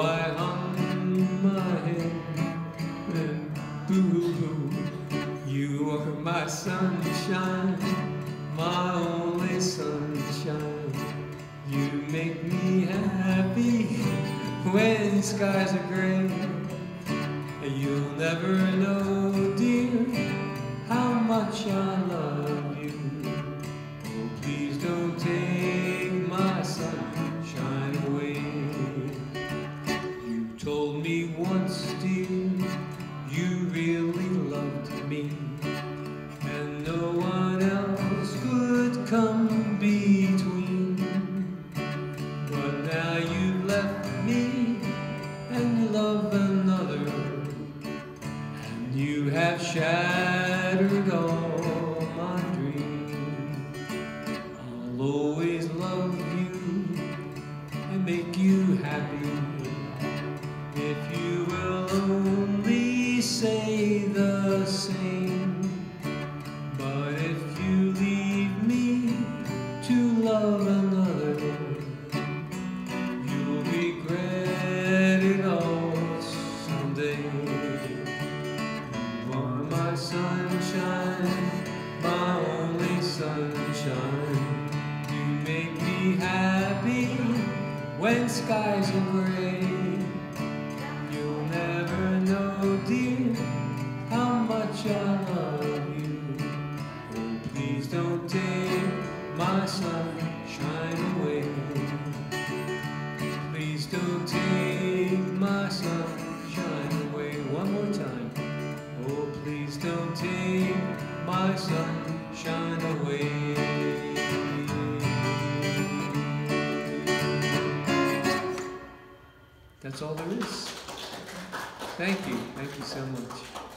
I hung my head and boo-hoo. You are my sunshine, my only sunshine. You make me happy when skies are gray. You'll never know, dear, you really loved me, and no one else could come between. But now you've left me, and you love another, and you have shattered all you'll regret it all someday. You are my sunshine, my only sunshine. You make me happy when skies are gray. Please don't take my sunshine away. That's all there is. Thank you. Thank you so much.